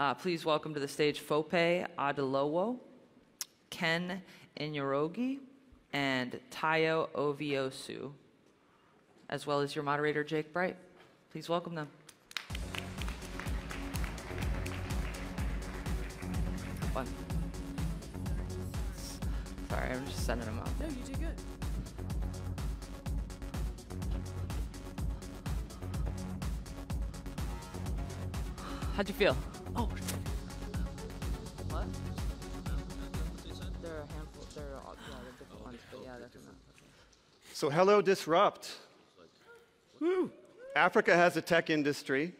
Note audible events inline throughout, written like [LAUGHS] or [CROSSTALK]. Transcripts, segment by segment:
Uh, please welcome to the stage Fope Adelowo, Ken Njoroge, and Tayo Oviosu, as well as your moderator, Jake Bright. Please welcome them. Fun. Sorry, I'm just sending them out. No, you did good. How'd you feel? Different ones, but yeah. So, hello, Disrupt. Woo. Africa has a tech industry,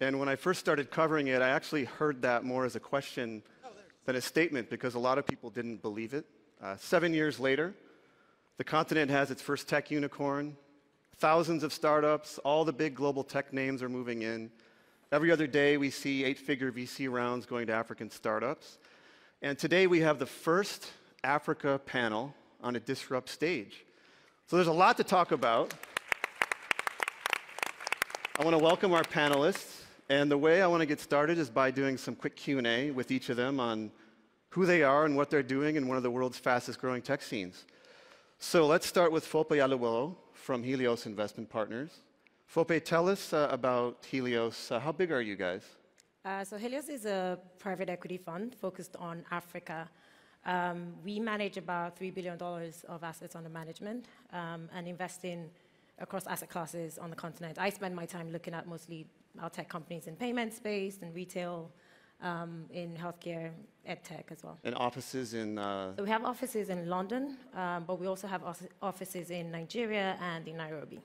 and when I first started covering it, I actually heard that more as a question than a statement because a lot of people didn't believe it. Uh, seven years later, the continent has its first tech unicorn, thousands of startups, all the big global tech names are moving in. Every other day, we see eight figure VC rounds going to African startups. And today, we have the first Africa panel on a Disrupt stage. So there's a lot to talk about. I want to welcome our panelists, and the way I want to get started is by doing some quick Q&A with each of them on who they are and what they're doing in one of the world's fastest growing tech scenes. So let's start with Fope Adelowo from Helios Investment Partners. Fope, tell us uh, about Helios. Uh, how big are you guys? Uh, so Helios is a private equity fund focused on Africa. Um, we manage about $3 billion of assets under management um, and invest in across asset classes on the continent. I spend my time looking at mostly our tech companies in payment space and retail, um, in healthcare, ed tech as well. And offices in. Uh, So we have offices in London, um, but we also have offices in Nigeria and in Nairobi.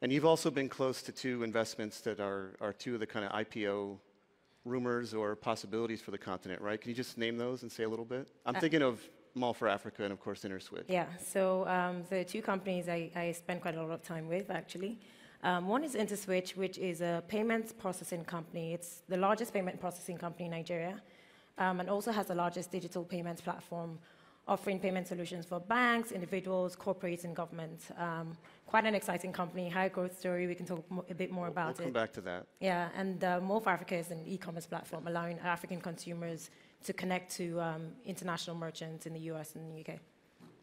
and you've also been close to two investments that are, are two of the kind of IPO rumors or possibilities for the continent, right? Can you just name those and say a little bit? I'm Uh, thinking of Mall for Africa and, of course, InterSwitch. Yeah, so um, the two companies I, I spend quite a lot of time with, actually. Um, one is InterSwitch, which is a payments processing company. It's the largest payment processing company in Nigeria um, and also has the largest digital payments platform offering payment solutions for banks, individuals, corporates, and governments. Um, quite an exciting company, high growth story. We can talk mo- a bit more about it. We'll come it. back to that. Yeah, and uh, Mall for Africa is an e-commerce platform allowing African consumers to connect to um, international merchants in the US and the UK.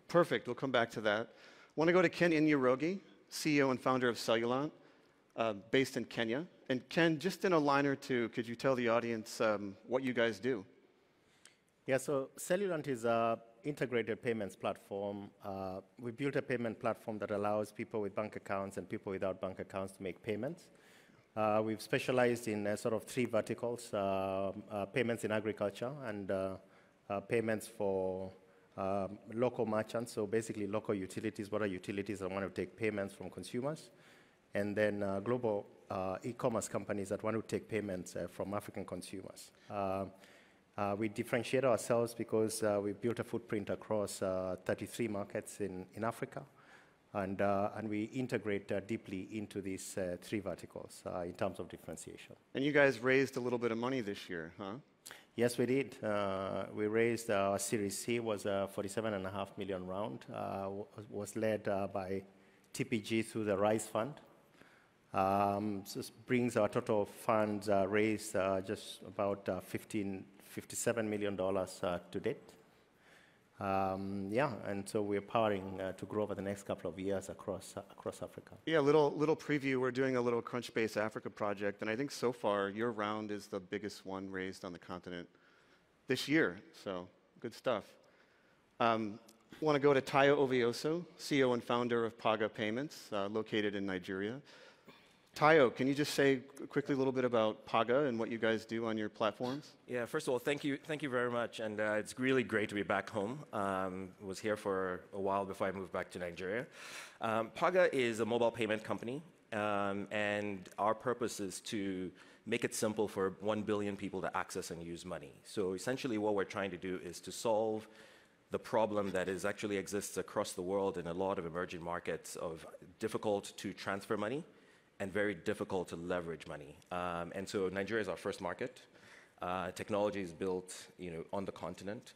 Perfect. We'll come back to that. want to go to Ken Njoroge, CEO and founder of Cellulant, uh, based in Kenya. And Ken, just in a line or two, could you tell the audience um, what you guys do? Yeah, so Cellulant is a integrated payments platform. Uh, we built a payment platform that allows people with bank accounts and people without bank accounts to make payments. Uh, we've specialized in uh, sort of three verticals, uh, uh, payments in agriculture and uh, payments for um, local merchants, so basically local utilities, what are utilities that want to take payments from consumers, and then global e-commerce companies that want to take payments from African consumers. Uh, we differentiate ourselves because uh, we built a footprint across uh, 33 markets in, in Africa, and, uh, and we integrate uh, deeply into these uh, three verticals uh, in terms of differentiation. And you guys raised a little bit of money this year, huh? Yes, we did. Uh, we raised our Series C was a 47.5 million round. Uh, was, led uh, by TPG through the Rise Fund. Um, so this brings our total funds uh, raised uh, just about uh, 15, 57 million dollars uh, to date. Um, yeah, and so we're powering uh, to grow over the next couple of years across uh, across Africa. Yeah, little little preview. We're doing a little Crunchbase Africa project, and I think so far your round is the biggest one raised on the continent this year. So good stuff. Um, Want to go to Tayo Oviosu, CEO and founder of Paga Payments, uh, located in Nigeria. Tayo, can you just say quickly a little bit about Paga and what you guys do on your platforms? Yeah, first of all, thank you, thank you very much, and uh, it's really great to be back home. Um, was here for a while before I moved back to Nigeria. Um, Paga is a mobile payment company, um, and our purpose is to make it simple for one billion people to access and use money. So essentially, what we're trying to do is to solve the problem that is actually exists across the world in a lot of emerging markets of difficult to transfer money and very difficult to leverage money. Um, and so Nigeria is our first market. Uh, technology is built, you know, on the continent.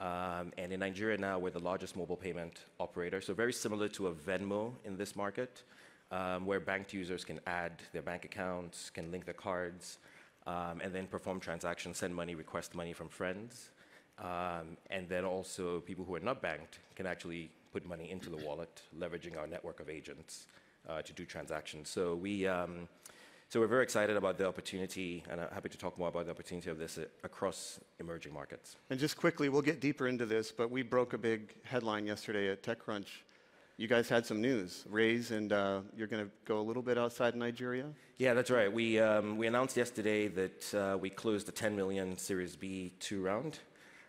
Um, and in Nigeria now, we're the largest mobile payment operator. So very similar to a Venmo in this market, um, where banked users can add their bank accounts, can link their cards, um, and then perform transactions, send money, request money from friends. Um, and then also people who are not banked can actually put money into the wallet, leveraging our network of agents to do transactions. So we, um, so we're very excited about the opportunity, and I'm happy to talk more about the opportunity of this uh, across emerging markets. And just quickly, we'll get deeper into this, but we broke a big headline yesterday at TechCrunch. You guys had some news, Raise, and uh, you're going to go a little bit outside Nigeria. Yeah, that's right. We, um, we announced yesterday that uh, we closed the 10 million Series B two round,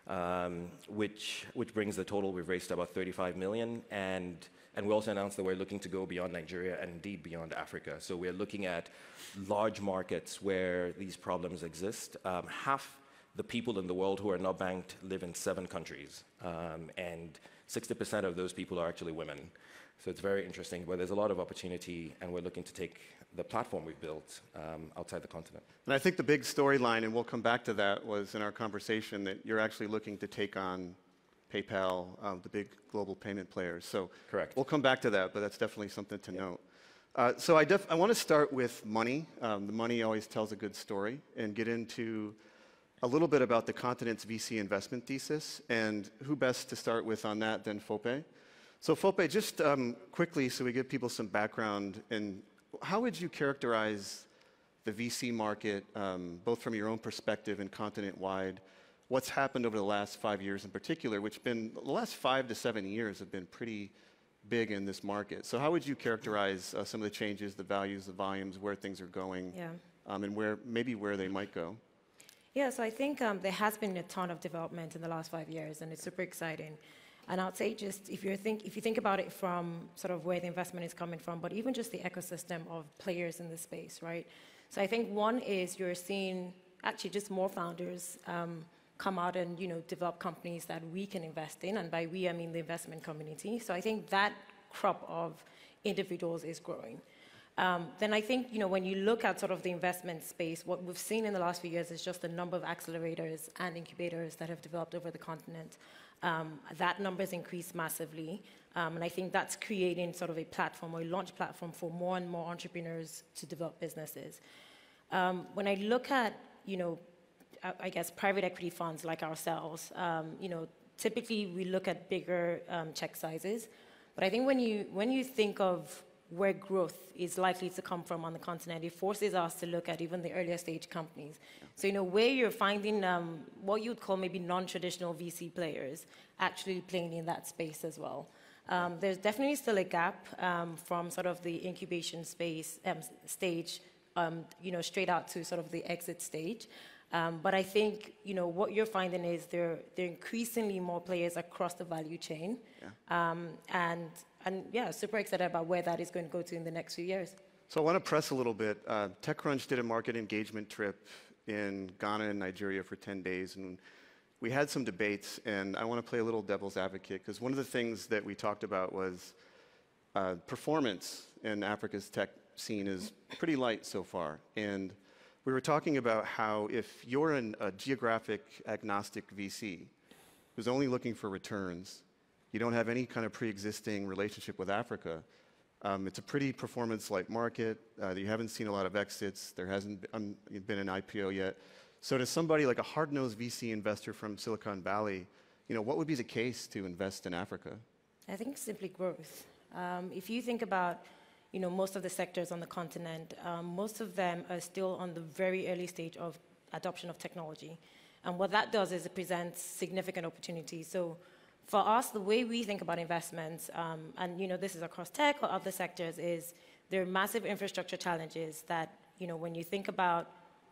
um, which, which brings the total we've raised about 35 million. And, and we also announced that we're looking to go beyond Nigeria and indeed beyond Africa. So we're looking at large markets where these problems exist. Um, half the people in the world who are not banked live in seven countries, um, and 60% of those people are actually women. So it's very interesting, but there's a lot of opportunity, and we're looking to take the platform we've built um, outside the continent. And I think the big storyline, and we'll come back to that, was in our conversation that you're actually looking to take on PayPal, um, the big global payment players. So Correct. we'll come back to that, but that's definitely something to note. Uh, so I, I want to start with money. Um, the money always tells a good story, and get into a little bit about the continent's VC investment thesis, and who best to start with on that than Fope. So Fope, just um, quickly, so we give people some background, and how would you characterize the VC market, um, both from your own perspective and continent-wide? What's happened over the last five years in particular, which been the last five to seven years have been pretty big in this market. So how would you characterize uh, some of the changes, the values, the volumes, where things are going, Yeah. um, and where maybe where they might go? Yeah, so I think um, there has been a ton of development in the last five years, and it's super exciting. And I'd say just if you think if you think about it from sort of where the investment is coming from, but even just the ecosystem of players in the space, right? So I think one is you're seeing actually just more founders um, come out and you know develop companies that we can invest in, and by we I mean the investment community. So I think that crop of individuals is growing. Um, then I think, you know, when you look at sort of the investment space, what we've seen in the last few years is just the number of accelerators and incubators that have developed over the continent. Um, that number has increased massively. Um, and I think that's creating sort of a platform or a launch platform for more and more entrepreneurs to develop businesses. Um, when I look at, you know, I, guess private equity funds like ourselves, um, you know, typically we look at bigger um, check sizes. But I think when you, when you think of where growth is likely to come from on the continent, it forces us to look at even the earlier stage companies. So, you know, where you're finding um, what you would call maybe non-traditional VC players actually playing in that space as well. Um, there's definitely still a gap um, from sort of the incubation space um, stage, um, you know, straight out to sort of the exit stage. Um, but I think you know what you're finding is there there are increasingly more players across the value chain, um, and and yeah, super excited about where that is going to go to in the next few years. So I want to press a little bit. Uh, TechCrunch did a market engagement trip in Ghana and Nigeria for 10 days, and we had some debates. And I want to play a little devil's advocate because one of the things that we talked about was uh, performance in Africa's tech scene is pretty light so far. And we were talking about how if you're an, a geographic agnostic VC who's only looking for returns, you don't have any kind of pre-existing relationship with Africa, um, it's a pretty performance-like market. Uh, you haven't seen a lot of exits. There hasn't been, um, been an IPO yet. So to somebody like a hard-nosed VC investor from Silicon Valley, you know, what would be the case to invest in Africa? I think simply growth. Um, if you think about, you know, most of the sectors on the continent, um, most of them are still on the very early stage of adoption of technology. And what that does is it presents significant opportunities. So for us, the way we think about investments, um, and you know, this is across tech or other sectors, is there are massive infrastructure challenges that, you know, when you think about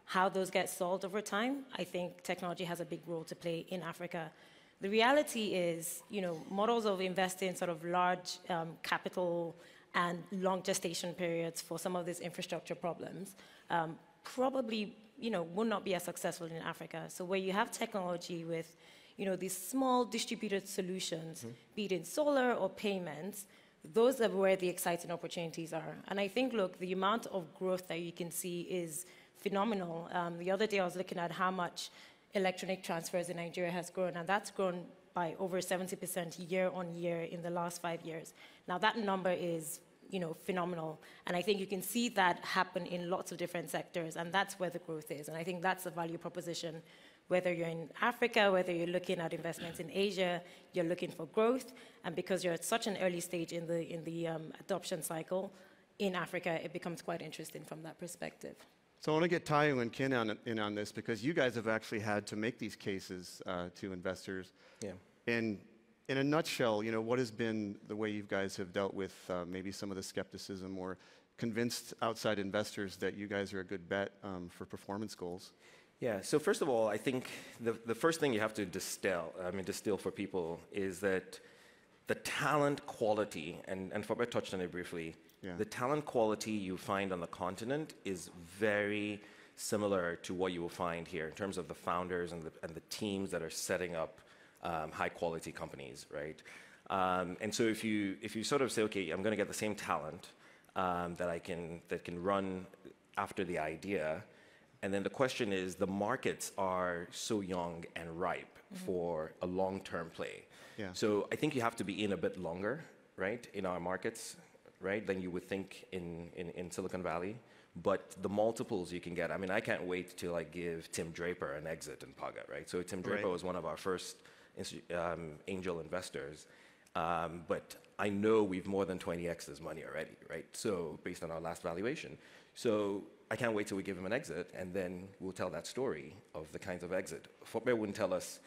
how those get solved over time, I think technology has a big role to play in Africa. The reality is, you know, models of investing sort of large um, capital and long gestation periods for some of these infrastructure problems um, probably, you know, will not be as successful in Africa. So where you have technology with, you know, these small distributed solutions, be it in solar or payments, those are where the exciting opportunities are. And I think, look, the amount of growth that you can see is phenomenal. Um, the other day I was looking at how much electronic transfers in Nigeria has grown, and that's grown by over 70% year on year in the last five years. Now, that number is you know, phenomenal. And I think you can see that happen in lots of different sectors, and that's where the growth is. And I think that's the value proposition. Whether you're in Africa, whether you're looking at investments in Asia, you're looking for growth, and because you're at such an early stage in the in the um, adoption cycle in Africa, it becomes quite interesting from that perspective. So I want to get Tayo and Ken on, in on this because you guys have actually had to make these cases uh, to investors. Yeah. And in a nutshell, you know, what has been the way you guys have dealt with uh, maybe some of the skepticism or convinced outside investors that you guys are a good bet um, for performance goals? Yeah. So first of all, I think the, the first thing you have to distill, I mean, distill for people is that the talent quality, and, and Fope touched on it briefly, Yeah. the talent quality you find on the continent is very similar to what you will find here in terms of the founders and the, and the teams that are setting up um, high quality companies, right? Um, and so if you, if you sort of say, okay, I'm going to get the same talent um, that I can, that can run after the idea, and then the question is the markets are so young and ripe for a long term play. Yeah. So I think you have to be in a bit longer, right, in our markets, right, than you would think in, in, in Silicon Valley. But the multiples you can get, I mean, I can't wait to like give Tim Draper an exit in Paga, right? So Tim Draper Right. was one of our first um, angel investors. Um, but I know we've more than 20x his money already, right? So based on our last valuation. So I can't wait till we give him an exit, and then we'll tell that story of the kinds of exit. Footwear wouldn't tell us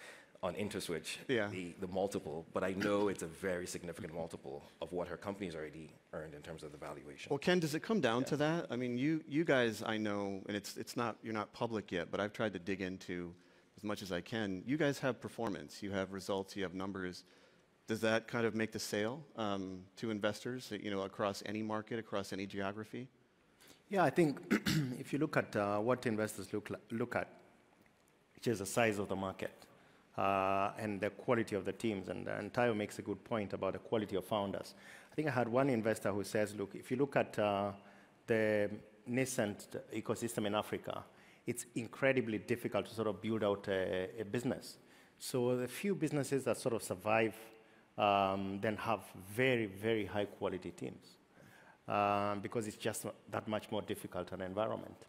on Interswitch Yeah. the, the multiple, but I know it's a very significant multiple of what her company's already earned in terms of the valuation. Well, Ken, does it come down to that? I mean, you, you guys, I know, and it's, it's not, you're not public yet, but I've tried to dig into as much as I can. You guys have performance, you have results, you have numbers. Does that kind of make the sale um, to investors, you know, across any market, across any geography? Yeah, I think [CLEARS THROAT] if you look at uh, what investors look, look at, which is the size of the market uh, and the quality of the teams, and, and Tayo makes a good point about the quality of founders. I think I had one investor who says, look, if you look at uh, the nascent ecosystem in Africa, it's incredibly difficult to sort of build out a, a business. So the few businesses that sort of survive um, then have very, very high quality teams um, because it's just that much more difficult an environment.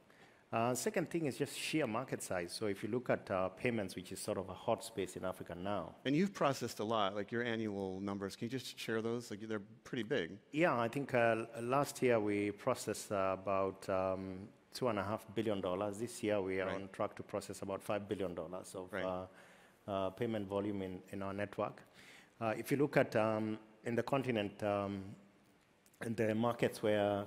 Uh, second thing is just sheer market size. So if you look at uh, payments, which is sort of a hot space in Africa now, And you've processed a lot, like your annual numbers. Can you just share those? Like they're pretty big. yeah, I think uh, last year we processed uh, about um, two and a half billion dollars. This year we are Right. on track to process about five billion dollars of Right. uh, uh, payment volume in, in our network. Uh, if you look at um, in the continent, um, in the markets where,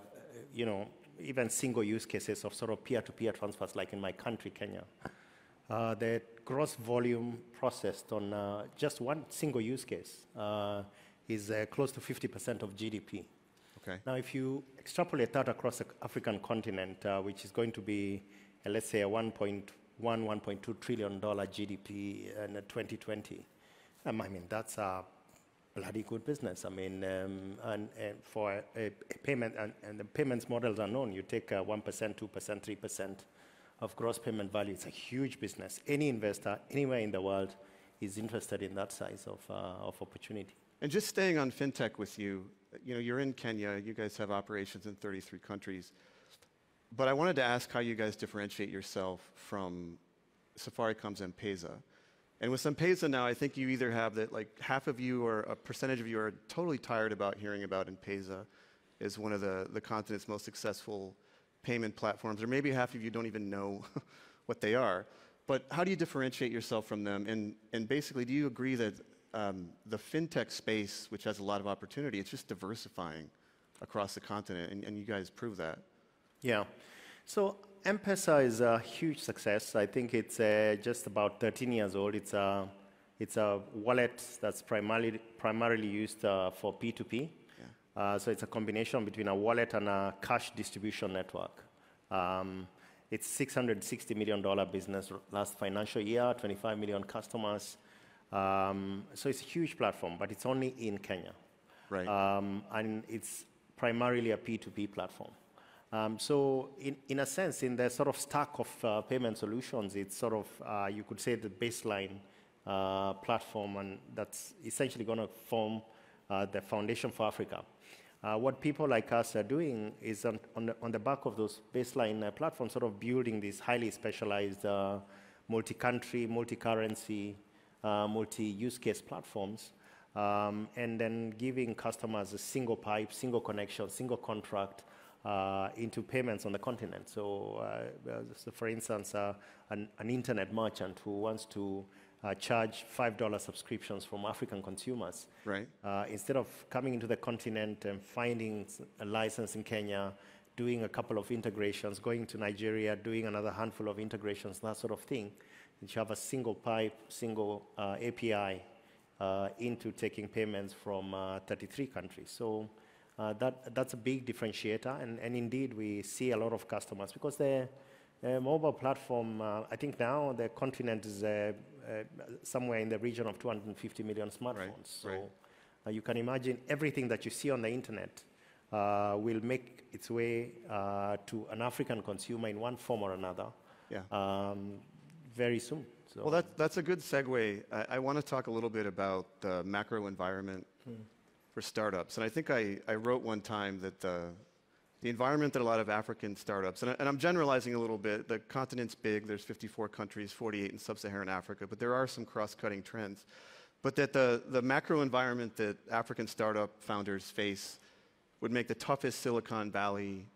you know, even single use cases of sort of peer-to-peer transfers, like in my country, Kenya, uh, the gross volume processed on uh, just one single use case uh, is uh, close to 50% of GDP. Okay. Now, if you extrapolate that across the African continent, uh, which is going to be, uh, let's say, a 1.1, 1.2 trillion dollar GDP in uh, 2020, um, I mean, that's a bloody good business. I mean, um, and, and for a, a payment, and, and the payments models are known. You take uh, 1%, 2%, 3% of gross payment value. It's a huge business. Any investor anywhere in the world is interested in that size of, uh, of opportunity. And just staying on fintech with you, you know, you're in Kenya, you guys have operations in 33 countries. But I wanted to ask how you guys differentiate yourself from Safaricom's M-Pesa. And with M-Pesa now, I think you either have that, like half of you or a percentage of you are totally tired about hearing about M-Pesa as one of the, the continent's most successful payment platforms, or maybe half of you don't even know [LAUGHS] what they are. But how do you differentiate yourself from them? And, and basically, do you agree that um, the fintech space, which has a lot of opportunity, it's just diversifying across the continent, and, and you guys prove that? Yeah. So M-Pesa is a huge success. I think it's uh, just about 13 years old. It's a, it's a wallet that's primarily, primarily used uh, for P2P. Uh, so it's a combination between a wallet and a cash distribution network. Um, it's $660 million business last financial year, 25 million customers. Um, so it's a huge platform, but it's only in Kenya. Right. Um, and it's primarily a P2P platform. Um, so, in, in a sense, in the sort of stack of uh, payment solutions, it's sort of, uh, you could say, the baseline uh, platform, and that's essentially going to form uh, the foundation for Africa. Uh, what people like us are doing is on, on, the, on the back of those baseline uh, platforms, sort of building these highly specialized multi-country, multi-currency, multi-use case platforms, um, and then giving customers a single pipe, single connection, single contract uh, into payments on the continent. So, uh, so for instance, uh, an, an, internet merchant who wants to uh, charge $5 subscriptions from African consumers. Right. Uh, instead of coming into the continent and finding a license in Kenya, doing a couple of integrations, going to Nigeria, doing another handful of integrations, that sort of thing, you have a single pipe, single uh, API uh, into taking payments from uh, 33 countries. So uh, that, that's a big differentiator, and, and indeed we see a lot of customers because the mobile platform, I think now the continent is somewhere in the region of 250 million smartphones. Right, so right. you can imagine everything that you see on the internet uh, will make its way uh, to an African consumer in one form or another yeah. um, very soon. So. Well, that, that's a good segue. I, I want to talk a little bit about the macro environment hmm. For startups. And I think I, I wrote one time that the, the environment that a lot of African startups, and, I, I'm generalizing a little bit, the continent's big, there's 54 countries, 48 in sub-Saharan Africa, but there are some cross-cutting trends. But that the, the macro environment that African startup founders face would make the toughest Silicon Valley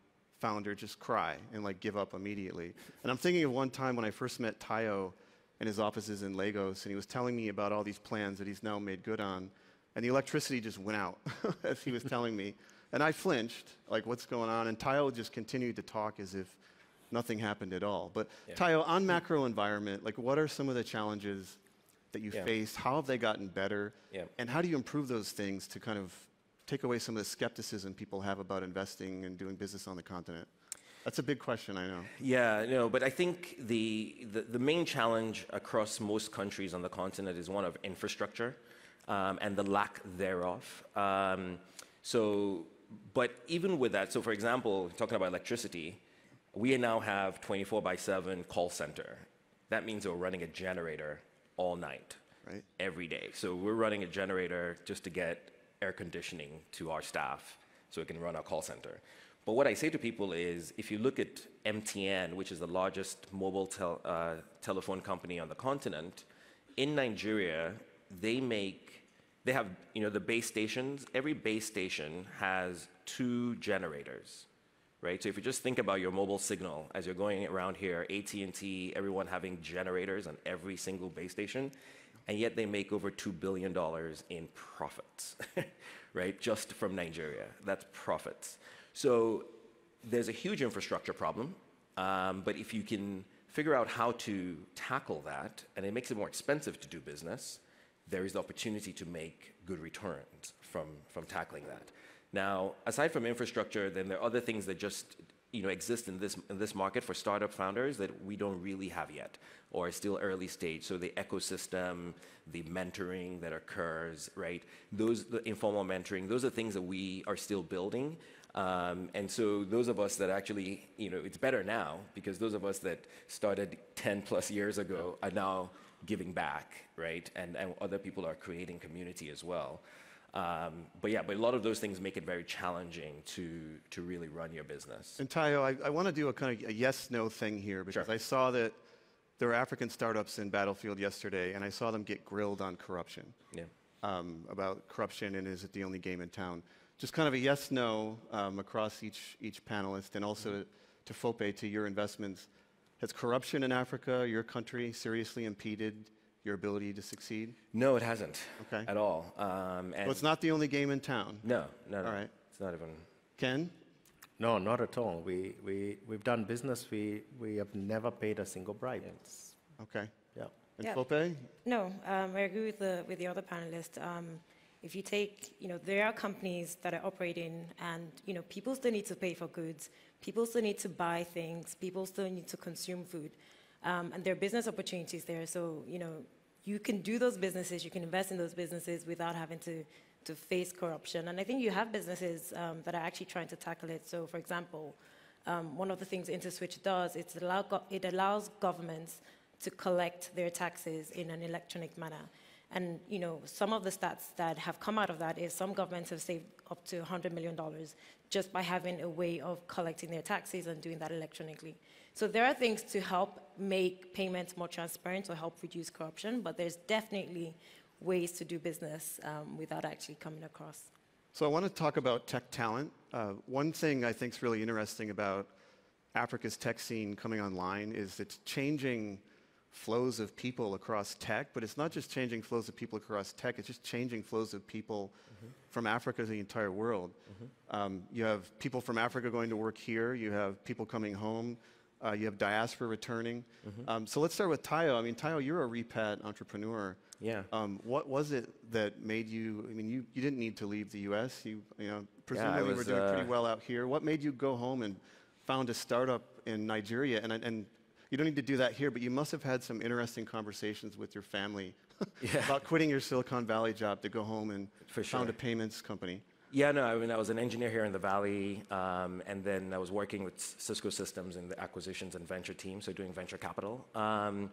founder just cry and like give up immediately. And I'm thinking of one time when I first met Tayo in his offices in Lagos, and he was telling me about all these plans that he's now made good on, and the electricity just went out [LAUGHS] as he was telling me. And I flinched, like, what's going on? And Tayo just continued to talk as if nothing happened at all. But yeah. Tayo, on macro environment, like, what are some of the challenges that you yeah. faced? How have they gotten better? Yeah. And how do you improve those things to kind of take away some of the skepticism people have about investing and doing business on the continent? That's a big question, I know. Yeah, no, but I think the, the, the main challenge across most countries on the continent is one of infrastructure um, and the lack thereof. Um, so, but even with that, so for example, talking about electricity, we now have 24 by 7 call center. That means we're running a generator all night, right. every day. So we're running a generator just to get air conditioning to our staff so we can run our call center. But what I say to people is if you look at MTN, which is the largest mobile tel uh, telephone company on the continent, in Nigeria, they make, they have, you know, the base stations. Every base station has two generators, right? So if you just think about your mobile signal as you're going around here, AT&T, everyone having generators on every single base station, and yet they make over $2 billion in profits, [LAUGHS] right? Just from Nigeria. That's profits. So there's a huge infrastructure problem, um, but if you can figure out how to tackle that, and it makes it more expensive to do business, there is the opportunity to make good returns from, from tackling that. Now, aside from infrastructure, then there are other things that just you know, exist in this, in this market for startup founders that we don't really have yet or still early stage. So the ecosystem, the mentoring that occurs, right? Those, the informal mentoring, those are things that we are still building. Um, and so those of us that actually, you know, it's better now because those of us that started 10 plus years ago are now giving back, right? And, and other people are creating community as well. Um, but yeah, but a lot of those things make it very challenging to, to really run your business. And Tayo, I, I want to do a kind of a yes-no thing here because sure. I saw that there were African startups in Battlefield yesterday, and I saw them get grilled on corruption. Yeah. Um, about corruption and is it the only game in town? just kind of a yes no um, across each, each panelist and also to, to FOPE, to your investments. Has corruption in Africa, your country, seriously impeded your ability to succeed? No, it hasn't. Okay. At all. Um, and well, it's not the only game in town. No, no, no. All right. It's not even. Ken? No, not at all. We, we, we've done business. We, we have never paid a single bribe. Yeah. Okay. Yeah. And yeah. FOPE? No, um, I agree with the, with the other panelists. Um, if you take, you know, there are companies that are operating and, you know, people still need to pay for goods. People still need to buy things. People still need to consume food. Um, and there are business opportunities there. So, you know, you can do those businesses, you can invest in those businesses without having to, to face corruption. And I think you have businesses um, that are actually trying to tackle it. So, for example, um, one of the things InterSwitch does, it's allow it allows governments to collect their taxes in an electronic manner. And you know, some of the stats that have come out of that is some governments have saved up to 100 million dollars just by having a way of collecting their taxes and doing that electronically. So there are things to help make payments more transparent or help reduce corruption, but there's definitely ways to do business um, without actually coming across. So I want to talk about tech talent. Uh, one thing I think is really interesting about Africa's tech scene coming online is it's changing flows of people across tech, but it's not just changing flows of people across tech, it's just changing flows of people from Africa to the entire world. Um, you have people from Africa going to work here, you have people coming home, uh, you have diaspora returning. Um, so let's start with Tayo. I mean, Tayo, you're a repat entrepreneur. Yeah. Um, what was it that made you? I mean, you, you didn't need to leave the U.S. You you know presumably were was, doing pretty uh, well out here. What made you go home and found a startup in Nigeria? And and you don't need to do that here, but you must have had some interesting conversations with your family [LAUGHS] Yeah. about quitting your Silicon Valley job to go home and For found sure. a payments company. Yeah, no, I mean, I was an engineer here in the Valley, um, and then I was working with Cisco Systems in the acquisitions and venture team, so doing venture capital. Um,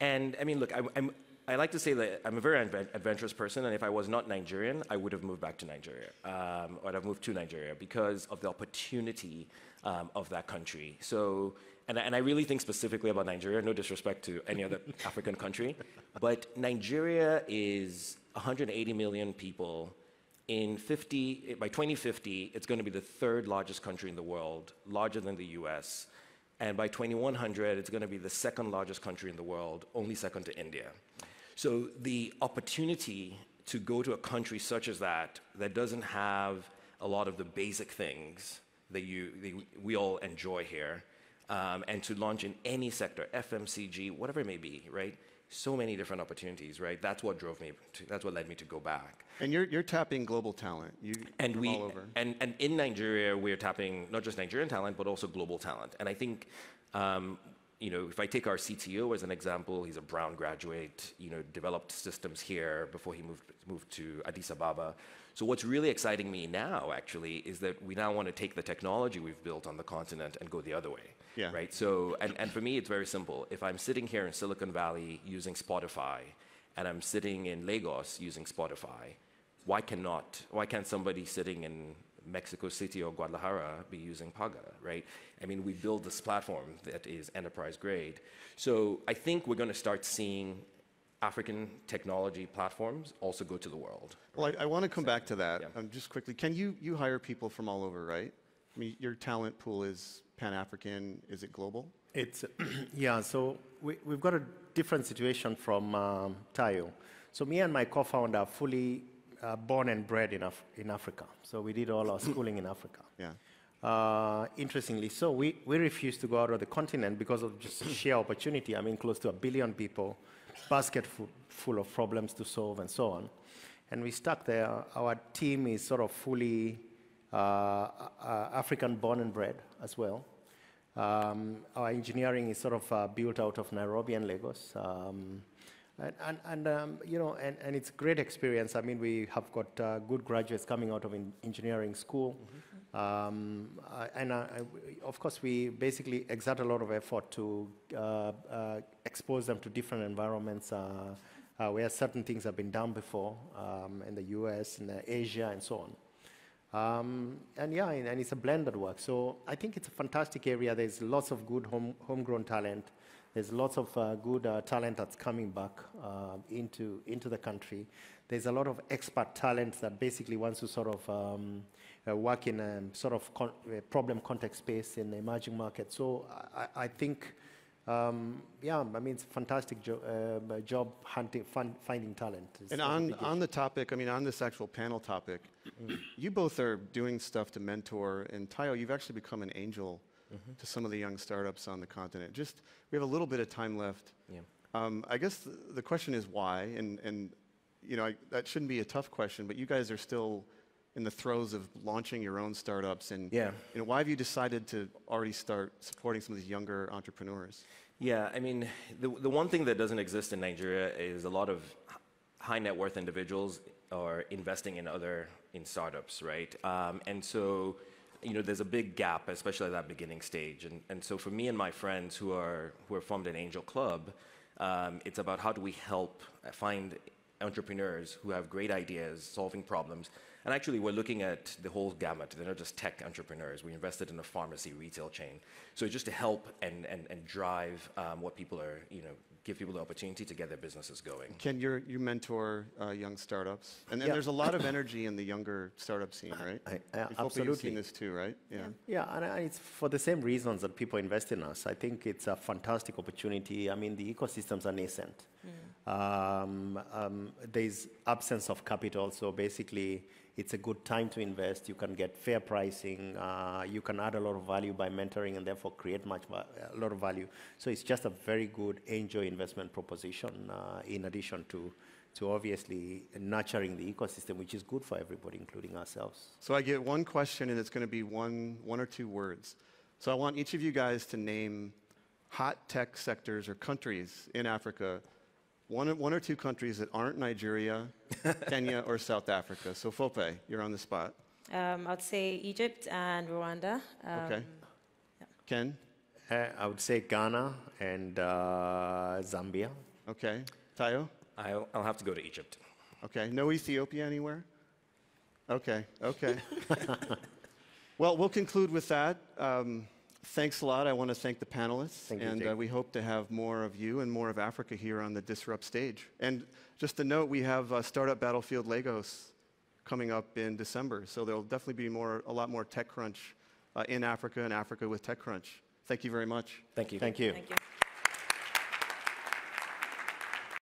and I mean, look, I, I'm, I like to say that I'm a very adventurous person, and if I was not Nigerian, I would have moved back to Nigeria, um, or I'd have moved to Nigeria because of the opportunity um, of that country. So, and I, and I really think specifically about Nigeria, no disrespect to any other [LAUGHS] African country, but Nigeria is 180 million people. In 50 by 2050 it's going to be the third largest country in the world larger than the us and by 2100 it's going to be the second largest country in the world only second to india. So the opportunity to go to a country such as that that doesn't have a lot of the basic things that you that we all enjoy here and to launch in any sector fmcg whatever it may be right so many different opportunities right that's what drove me to, that's what led me to go back And you're you're tapping global talent. You and we all over. and and in Nigeria we're tapping not just Nigerian talent but also global talent. And I think um, you know if I take our CTO as an example, he's a Brown graduate. You know, developed systems here before he moved moved to Addis Ababa. So what's really exciting me now actually is that we now want to take the technology we've built on the continent and go the other way. Yeah. Right. So and, and for me it's very simple. If I'm sitting here in Silicon Valley using Spotify and I'm sitting in Lagos using Spotify, why cannot why can't somebody sitting in Mexico City or Guadalajara be using Paga, right? I mean, we build this platform that is enterprise grade. So I think we're going to start seeing African technology platforms also go to the world. Well, I, I want to come back to that Yeah. um, just quickly. Can you you hire people from all over, right? I mean, your talent pool is Pan African. Is it global? It's [CLEARS THROAT] yeah. So we, we've got a different situation from um, Tayo. So me and my co-founder are fully uh, born and bred in, Af- in Africa. So we did all our schooling in Africa. Yeah. Uh, interestingly, so we, we refused to go out of the continent because of just sheer opportunity. I mean, close to a billion people, basket full, full of problems to solve, and so on. And we stuck there. Our team is sort of fully African born and bred as well. Um, our engineering is sort of uh, built out of Nairobi and Lagos. Um, and, and, and um, you know, and, and it's a great experience. I mean, we have got uh, good graduates coming out of in engineering school. Um, uh, and uh, of course, we basically exert a lot of effort to uh, uh, expose them to different environments uh, uh, where certain things have been done before um, in the US, in uh, Asia, and so on. Um, and yeah, and, and it's a blend that works. So I think it's a fantastic area. There's lots of good home, homegrown talent. There's lots of uh, good uh, talent that's coming back uh, into, into the country. There's a lot of expert talent that basically wants to sort of um, uh, work in a sort of con- uh, problem context space in the emerging market. So I- I think, um, yeah, I mean, it's a fantastic jo- uh, job hunting, fun, finding talent. It's And on, on the topic, I mean, on this actual panel topic, you both are doing stuff to mentor. And Tayo, you've actually become an angel to some of the young startups on the continent. Just, we have a little bit of time left. Yeah. Um, I guess the, the question is why, and, and you know, I, that shouldn't be a tough question, but you guys are still in the throes of launching your own startups. And Yeah. you know, why have you decided to already start supporting some of these younger entrepreneurs? Yeah, I mean, the, the one thing that doesn't exist in Nigeria is a lot of high net worth individuals are investing in other in startups, right? Um, and so, you know, there's a big gap, especially at that beginning stage. And, and so, for me and my friends who are who are formed an angel club, um, it's about how do we help find entrepreneurs who have great ideas, solving problems. And actually, we're looking at the whole gamut. They're not just tech entrepreneurs. We invested in a pharmacy retail chain. So just to help and, and, and drive um, what people are, you know, give people the opportunity to get their businesses going. Ken, you're, you mentor uh, young startups, and, and Yeah. there's a lot of energy in the younger startup scene, right? I- I- You've You've absolutely. seen this too, right? Yeah. Yeah, and I- it's for the same reasons that people invest in us. I think it's a fantastic opportunity. I mean, the ecosystems are nascent. Um, um, there's absence of capital, so basically, it's a good time to invest. You can get fair pricing. Uh, you can add a lot of value by mentoring, and therefore create much a lot of value. So it's just a very good angel investment proposition. Uh, in addition to to obviously nurturing the ecosystem, which is good for everybody, including ourselves. So I get one question, and it's going to be one, one or two words. So I want each of you guys to name hot tech sectors or countries in Africa, one, one or two countries that aren't Nigeria, [LAUGHS] Kenya, or South Africa. So Fope, you're on the spot. Um, I'd say Egypt and Rwanda. Um, Okay. Ken? Uh, I would say Ghana and uh, Zambia. Okay. Tayo? I'll, I'll have to go to Egypt. Okay. No Ethiopia anywhere? Okay. Okay. [LAUGHS] well, we'll conclude with that. Um, thanks a lot. I want to thank the panelists. Thank you, and uh, we hope to have more of you and more of Africa here on the Disrupt stage. And just a note, we have uh, Startup Battlefield Lagos coming up in December. So there'll definitely be more, a lot more TechCrunch uh, in Africa and Africa with TechCrunch. Thank you very much. Thank you. Thank you. Thank you.